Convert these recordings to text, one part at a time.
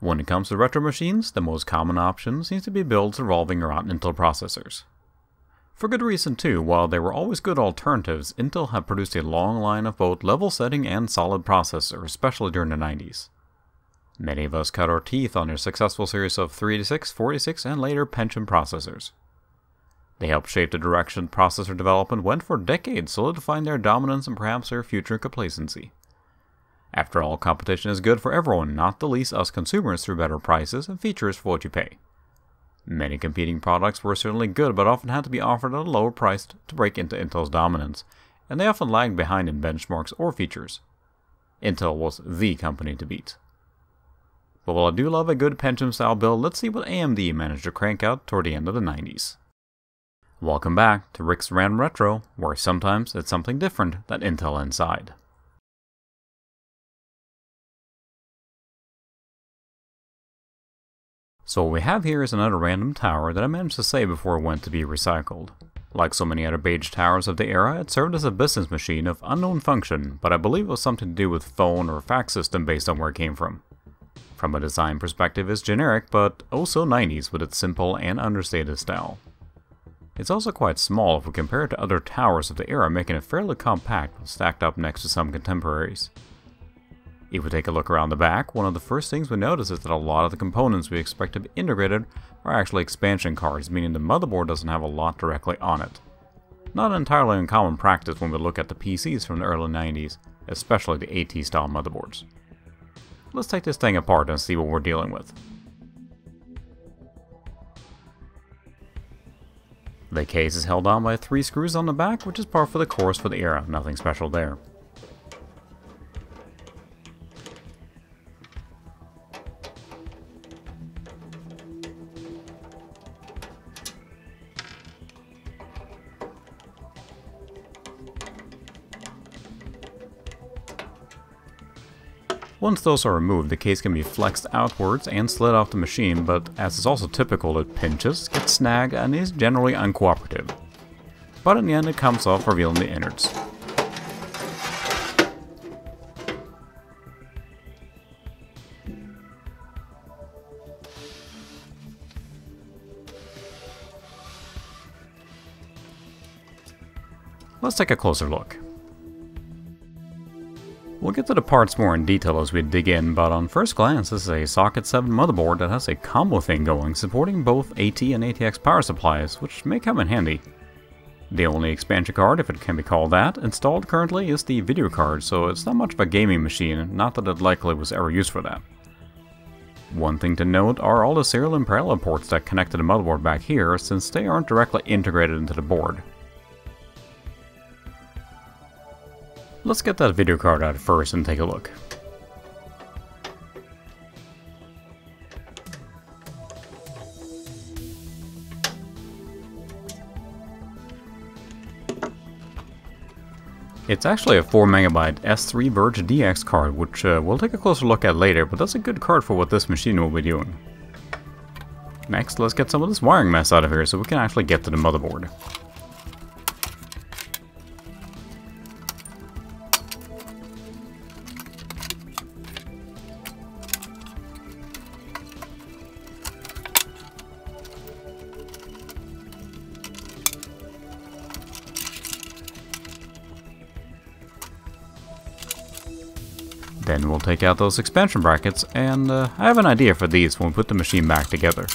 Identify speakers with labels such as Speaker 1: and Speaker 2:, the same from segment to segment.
Speaker 1: When it comes to retro machines, the most common option seems to be builds revolving around Intel processors. For good reason too, while they were always good alternatives, Intel have produced a long line of both level setting and solid processors, especially during the 90s. Many of us cut our teeth on their successful series of 386, 46, and later Pentium processors. They helped shape the direction processor development went for decades, solidifying their dominance and perhaps their future complacency. After all, competition is good for everyone, not the least us consumers through better prices and features for what you pay. Many competing products were certainly good, but often had to be offered at a lower price to break into Intel's dominance, and they often lagged behind in benchmarks or features. Intel was the company to beat. But while I do love a good Pentium style build, let's see what AMD managed to crank out toward the end of the 90s. Welcome back to Rik's Random Retro, where sometimes it's something different than Intel inside. So what we have here is another random tower that I managed to save before it went to be recycled. Like so many other beige towers of the era, it served as a business machine of unknown function, but I believe it was something to do with phone or fax system based on where it came from. From a design perspective, it's generic, but also 90s with its simple and understated style. It's also quite small if we compare it to other towers of the era, making it fairly compact stacked up next to some contemporaries. If we take a look around the back, one of the first things we notice is that a lot of the components we expect to be integrated are actually expansion cards, meaning the motherboard doesn't have a lot directly on it. Not entirely uncommon practice when we look at the PCs from the early 90s, especially the AT style motherboards. Let's take this thing apart and see what we're dealing with. The case is held on by three screws on the back, which is par for the course for the era, nothing special there. Once those are removed, the case can be flexed outwards and slid off the machine, but as is also typical, it pinches, gets snagged, and is generally uncooperative. But in the end, it comes off, revealing the innards. Let's take a closer look. We'll get to the parts more in detail as we dig in, but on first glance this is a socket 7 motherboard that has a combo thing going, supporting both AT and ATX power supplies, which may come in handy. The only expansion card, if it can be called that, installed currently is the video card, so it's not much of a gaming machine, not that it likely was ever used for that. One thing to note are all the serial and parallel ports that connect to the motherboard back here, since they aren't directly integrated into the board. Let's get that video card out first and take a look. It's actually a 4MB S3 ViRGE DX card, which uh, we'll take a closer look at later, but that's a good card for what this machine will be doing. Next, let's get some of this wiring mess out of here so we can actually get to the motherboard. Out those expansion brackets, and uh, I have an idea for these when we put the machine back together.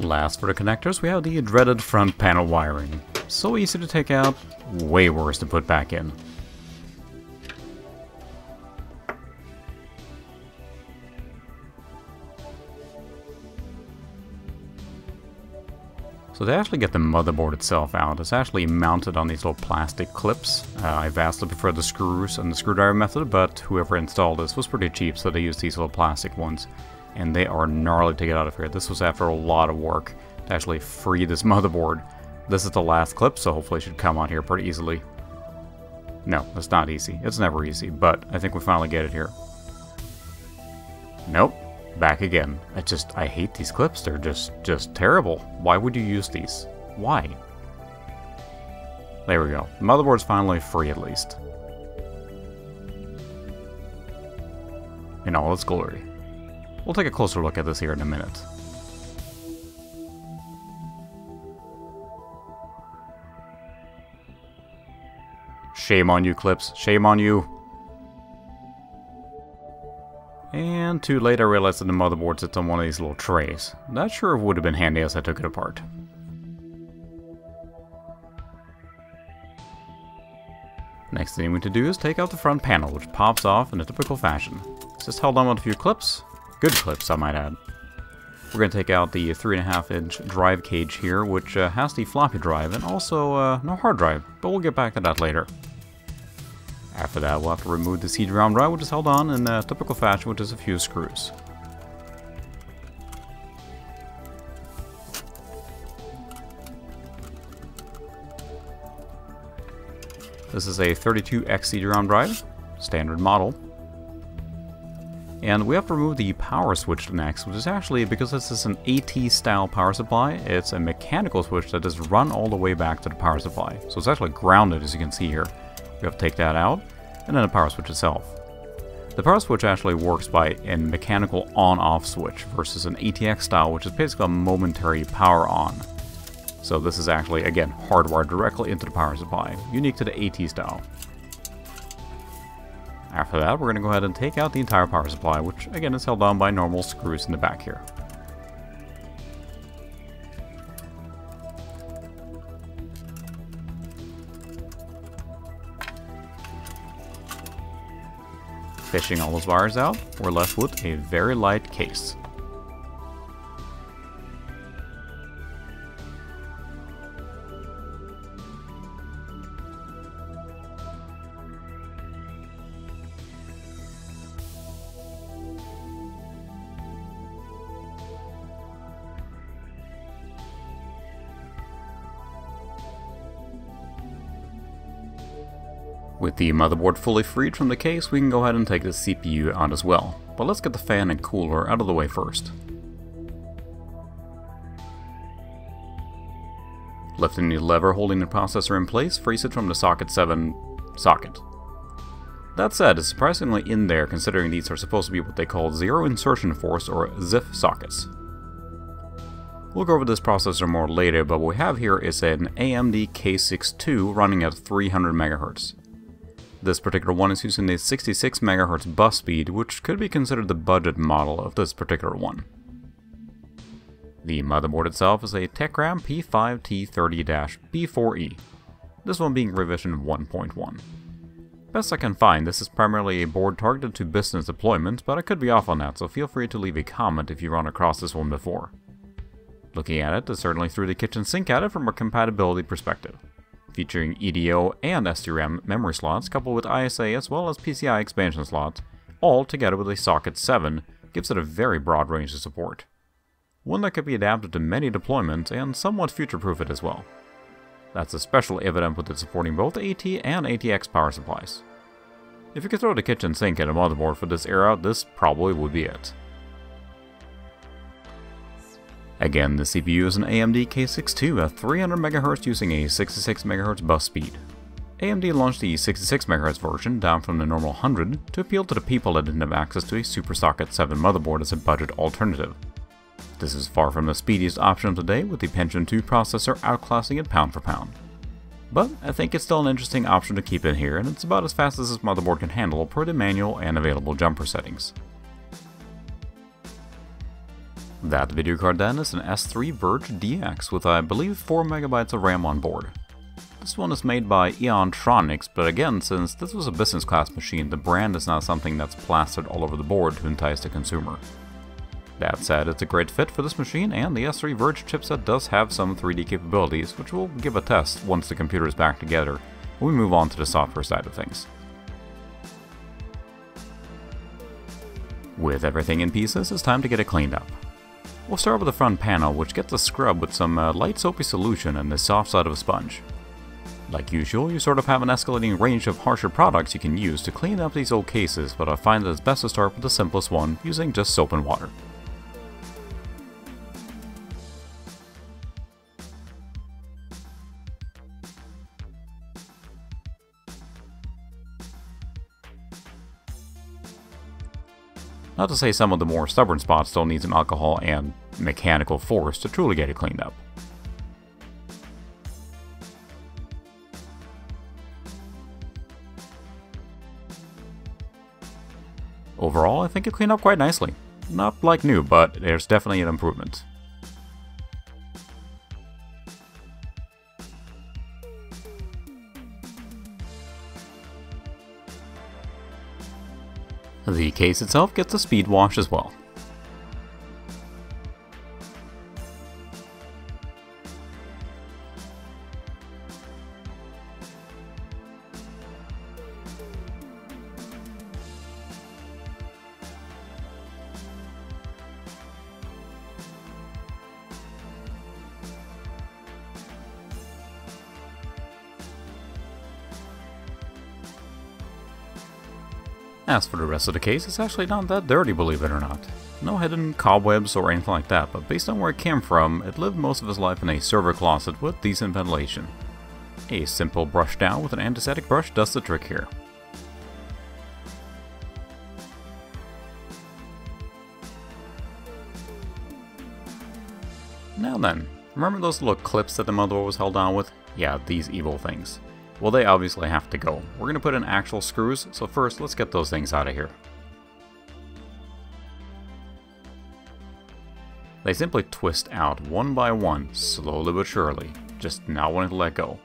Speaker 1: Last for the connectors, we have the dreaded front panel wiring. So easy to take out, way worse to put back in. So to actually get the motherboard itself out, it's actually mounted on these little plastic clips. Uh, I vastly prefer the screws and the screwdriver method, but whoever installed this was pretty cheap, so they used these little plastic ones. And they are gnarly to get out of here. This was after a lot of work to actually free this motherboard. This is the last clip, so hopefully it should come out here pretty easily. No, it's not easy. It's never easy, but I think we finally get it here. Nope. Back again. I just, I hate these clips. They're just, just terrible. Why would you use these? Why? There we go. The motherboard's finally free at least. In all its glory. We'll take a closer look at this here in a minute. Shame on you, Clips. Shame on you. And too late I realized that the motherboard sits on one of these little trays. That sure would have been handy as I took it apart. Next thing we need to do is take out the front panel, which pops off in a typical fashion. It's just held on with a few clips. Good clips, I might add. We're going to take out the 3.5 inch drive cage here, which uh, has the floppy drive and also uh, no hard drive, but we'll get back to that later. After that, we'll have to remove the CD-ROM drive, which is held on in a typical fashion, which is a few screws. This is a 32X CD-ROM drive, standard model. And we have to remove the power switch next, which is actually, because this is an AT-style power supply, it's a mechanical switch that is run all the way back to the power supply. So it's actually grounded, as you can see here. We have to take that out, and then the power switch itself. The power switch actually works by a mechanical on-off switch versus an ATX style, which is basically a momentary power on. So this is actually, again, hardwired directly into the power supply, unique to the AT style. After that, we're going to go ahead and take out the entire power supply, which again is held on by normal screws in the back here. Fishing all those wires out, we're left with a very light case. Motherboard fully freed from the case, we can go ahead and take the CPU out as well. But let's get the fan and cooler out of the way first. Lifting the lever holding the processor in place frees it from the socket 7 socket. That said, it's surprisingly in there considering these are supposed to be what they call zero insertion force or ZIF sockets. We'll go over this processor more later, but what we have here is an AMD K6-2 running at 300 MHz. This particular one is using a 66 MHz bus speed, which could be considered the budget model of this particular one. The motherboard itself is a Tekram P5T30-B4E, this one being revision 1.1. Best I can find, this is primarily a board targeted to business deployment, but I could be off on that, so feel free to leave a comment if you run across this one before. Looking at it, it certainly threw the kitchen sink at it from a compatibility perspective featuring EDO and SDRAM memory slots coupled with ISA as well as PCI expansion slots, all together with a socket 7, gives it a very broad range of support. One that could be adapted to many deployments and somewhat future-proof it as well. That's especially evident with it supporting both AT and ATX power supplies. If you could throw the kitchen sink at a motherboard for this era, this probably would be it. Again, the CPU is an AMD K6-2 at 300MHz using a 66MHz bus speed. AMD launched the 66MHz version down from the normal 100 to appeal to the people that didn't have access to a Super Socket 7 motherboard as a budget alternative. This is far from the speediest option today with the Pentium 2 processor outclassing it pound for pound. But I think it's still an interesting option to keep in here and it's about as fast as this motherboard can handle per the manual and available jumper settings. That video card then is an S3 ViRGE DX with I believe 4MB of RAM on board. This one is made by Eontronics, but again, since this was a business class machine, the brand is not something that's plastered all over the board to entice the consumer. That said, it's a great fit for this machine, and the S3 Verge chipset does have some 3D capabilities, which we'll give a test once the computer is back together, when we move on to the software side of things. With everything in pieces, it's time to get it cleaned up. We'll start with the front panel, which gets a scrub with some uh, light soapy solution and the soft side of a sponge. Like usual, you sort of have an escalating range of harsher products you can use to clean up these old cases, but I find that it's best to start with the simplest one, using just soap and water. Not to say some of the more stubborn spots still need some alcohol and mechanical force to truly get it cleaned up. Overall, I think it cleaned up quite nicely. Not like new, but there's definitely an improvement. Case itself gets a speed wash as well. As for the rest of the case, it's actually not that dirty, believe it or not. No hidden cobwebs or anything like that, but based on where it came from, it lived most of its life in a server closet with decent ventilation. A simple brush down with an antiseptic brush does the trick here. Now then, remember those little clips that the motherboard was held on with? Yeah, these evil things. Well, they obviously have to go. We're going to put in actual screws, so first let's get those things out of here. They simply twist out one by one, slowly but surely, just not wanting to let go.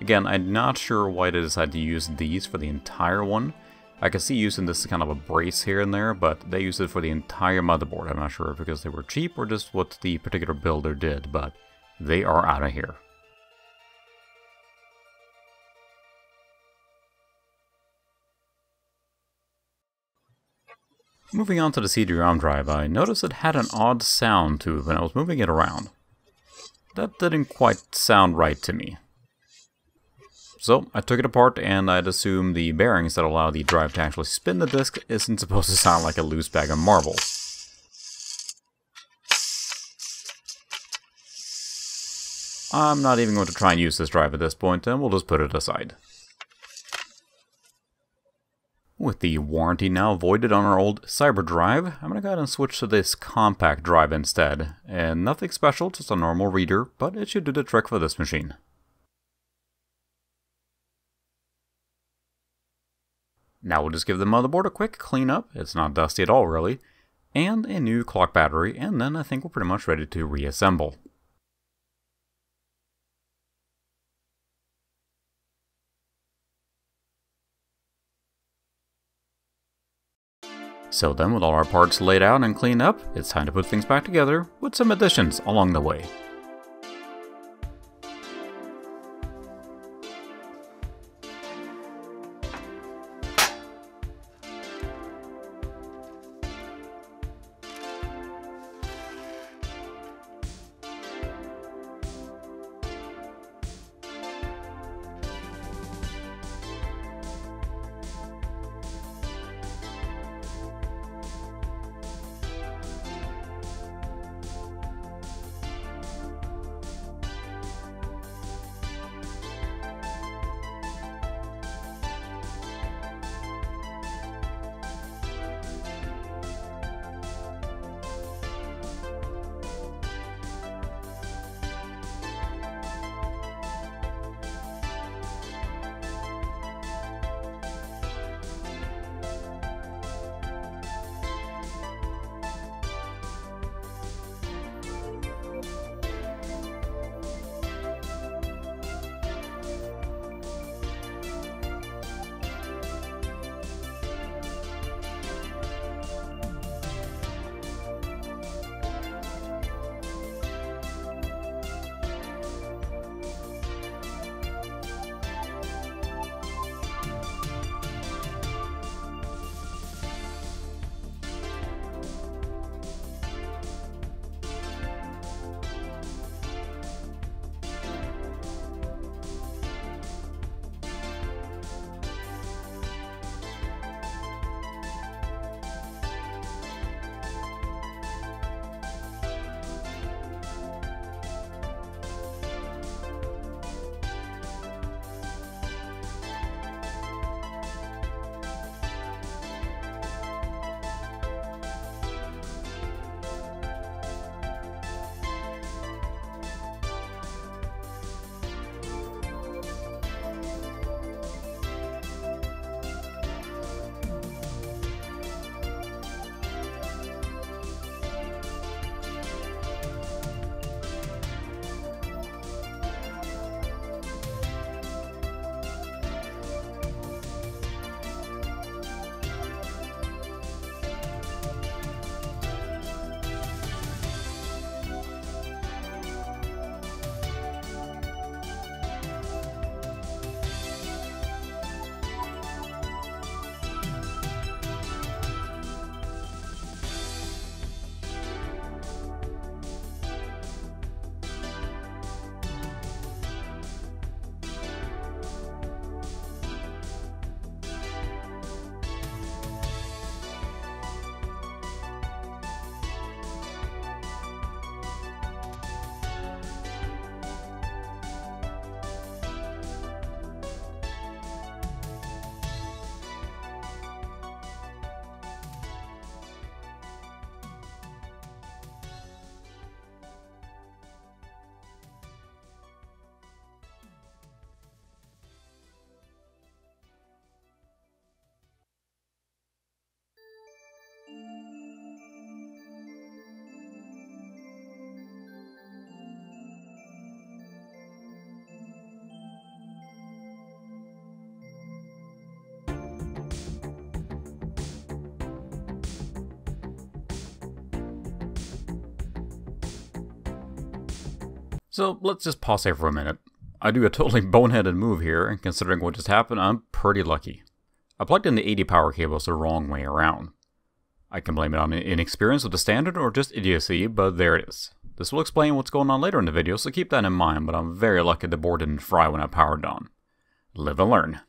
Speaker 1: Again, I'm not sure why they decided to use these for the entire one. I can see using this kind of a brace here and there, but they used it for the entire motherboard. I'm not sure if because they were cheap or just what the particular builder did, but they are out of here. Moving on to the CD-ROM drive, I noticed it had an odd sound to it when I was moving it around. That didn't quite sound right to me. So I took it apart and I'd assume the bearings that allow the drive to actually spin the disc isn't supposed to sound like a loose bag of marbles. I'm not even going to try and use this drive at this point and we'll just put it aside. With the warranty now voided on our old Cyber Drive, I'm going to go ahead and switch to this compact drive instead. And nothing special, just a normal reader, but it should do the trick for this machine. Now we'll just give the motherboard a quick cleanup, it's not dusty at all really, and a new clock battery, and then I think we're pretty much ready to reassemble. So then with all our parts laid out and cleaned up, it's time to put things back together with some additions along the way. So let's just pause here for a minute. I do a totally boneheaded move here, and considering what just happened, I'm pretty lucky. I plugged in the AT power cables the wrong way around. I can blame it on inexperience with the standard or just idiocy, but there it is. This will explain what's going on later in the video, so keep that in mind, but I'm very lucky the board didn't fry when I powered on. Live and learn.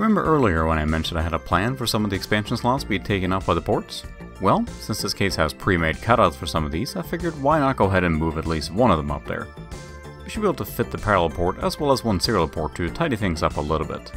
Speaker 1: Remember earlier when I mentioned I had a plan for some of the expansion slots being taken up by the ports? Well, since this case has pre-made cutouts for some of these, I figured why not go ahead and move at least one of them up there. We should be able to fit the parallel port as well as one serial port to tidy things up a little bit.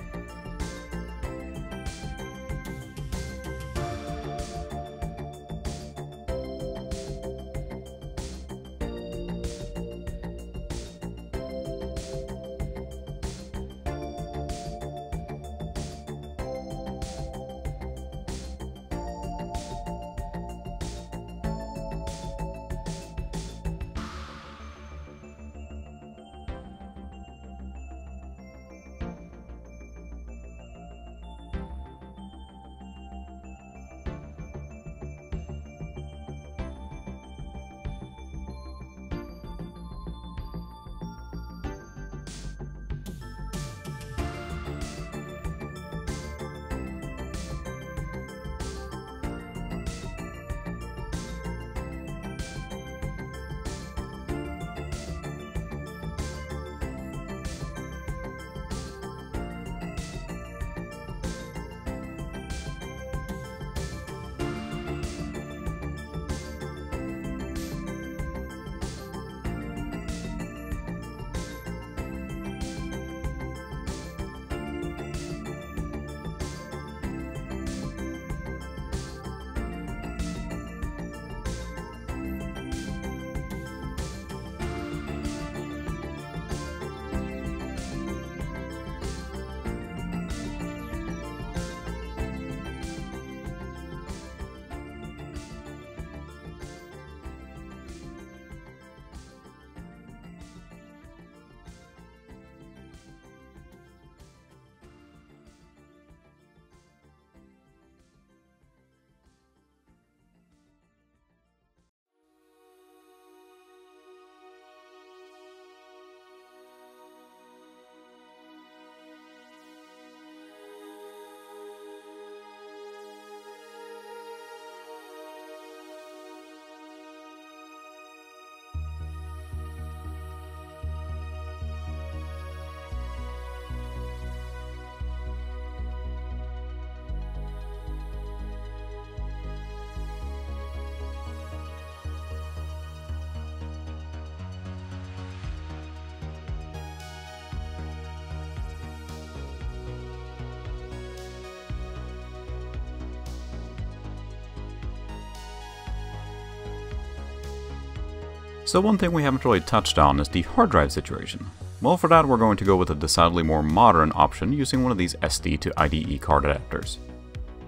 Speaker 1: So one thing we haven't really touched on is the hard drive situation. Well for that we're going to go with a decidedly more modern option using one of these SD to IDE card adapters.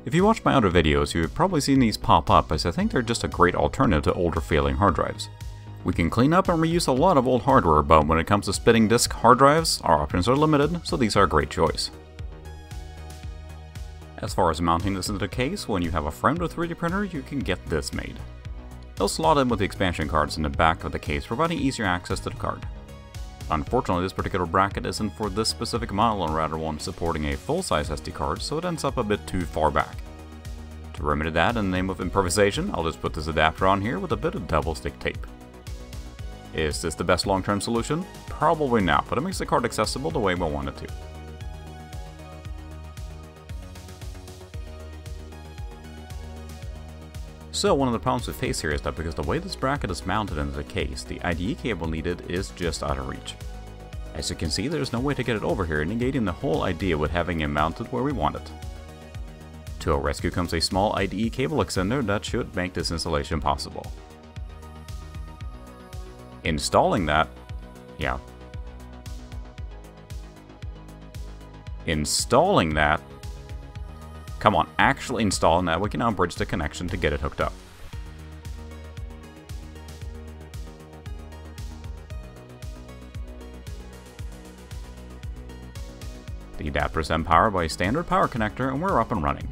Speaker 1: If you watch my other videos, you've probably seen these pop up as I think they're just a great alternative to older failing hard drives. We can clean up and reuse a lot of old hardware, but when it comes to spinning disk hard drives, our options are limited, so these are a great choice. As far as mounting this into the case, when you have a friend with 3D printer, you can get this made. They'll slot in with the expansion cards in the back of the case, providing easier access to the card. Unfortunately, this particular bracket isn't for this specific model and rather one supporting a full-size SD card, so it ends up a bit too far back. To remedy that in the name of improvisation, I'll just put this adapter on here with a bit of double stick tape. Is this the best long-term solution? Probably not, but it makes the card accessible the way we want it to. So one of the problems we face here is that because the way this bracket is mounted into the case, the IDE cable needed is just out of reach. As you can see, there's no way to get it over here, negating the whole idea with having it mounted where we want it. To our rescue comes a small IDE cable extender that should make this installation possible. Installing that, yeah. Installing that Come on, actually install can now bridge the connection to get it hooked up. The adapter is then powered by a standard power connector and we're up and running.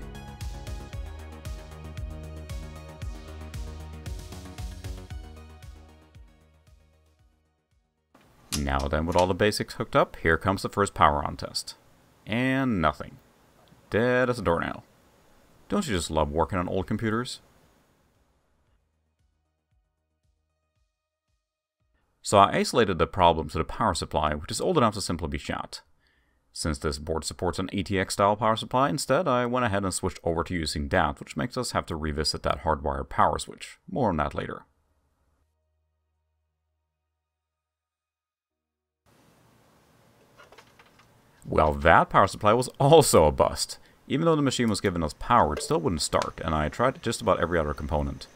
Speaker 1: Now then with all the basics hooked up, here comes the first power on test. And nothing. Dead as a doornail. Don't you just love working on old computers? So I isolated the problem to the power supply, which is old enough to simply be shot. Since this board supports an ATX style power supply, instead I went ahead and switched over to using that, which makes us have to revisit that hardwired power switch. More on that later. Well, that power supply was also a bust. Even though the machine was giving us power, it still wouldn't start, and I tried just about every other component.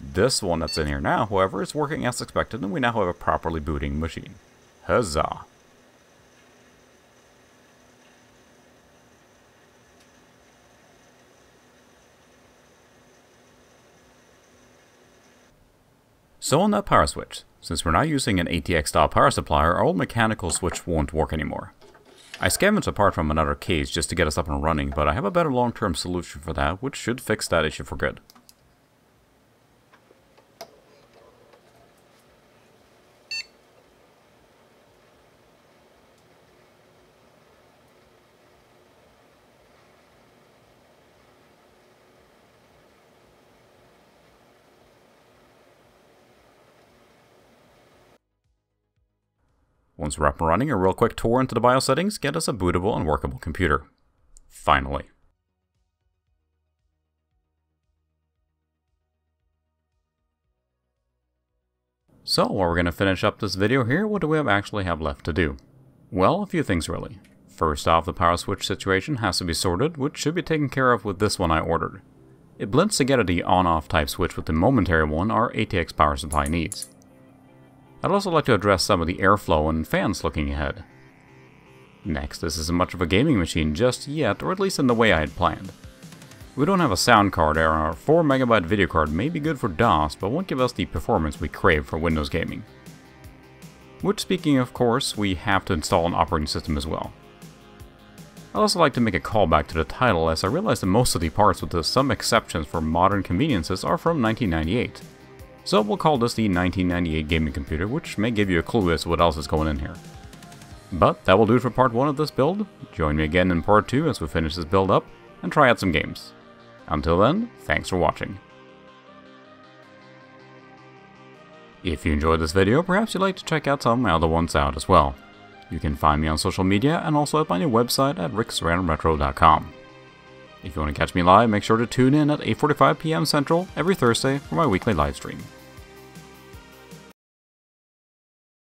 Speaker 1: This one that's in here now, however, is working as expected, and we now have a properly booting machine. Huzzah! So on that power switch, since we're now using an ATX style power supply, our old mechanical switch won't work anymore. I scavenged apart from another case just to get us up and running, but I have a better long-term solution for that, which should fix that issue for good. Once we're up and running, a real quick tour into the BIOS settings get us a bootable and workable computer. Finally. So, while we're going to finish up this video here, what do we actually have left to do? Well, a few things really. First off, the power switch situation has to be sorted, which should be taken care of with this one I ordered. It blends together the on-off type switch with the momentary one our ATX power supply needs. I'd also like to address some of the airflow and fans looking ahead. Next, this isn't much of a gaming machine just yet, or at least in the way I had planned. We don't have a sound card and our 4MB video card may be good for DOS, but won't give us the performance we crave for Windows gaming. Which speaking of course, we have to install an operating system as well. I'd also like to make a callback to the title as I realize that most of the parts with some exceptions for modern conveniences are from 1998. So we'll call this the 1998 gaming computer, which may give you a clue as to what else is going in here. But that will do it for part 1 of this build. Join me again in part 2 as we finish this build up and try out some games. Until then, thanks for watching. If you enjoyed this video, perhaps you'd like to check out some of my other ones out as well. You can find me on social media and also at my new website at riksrandomretro.com. If you want to catch me live, make sure to tune in at 8.45pm Central every Thursday for my weekly live stream.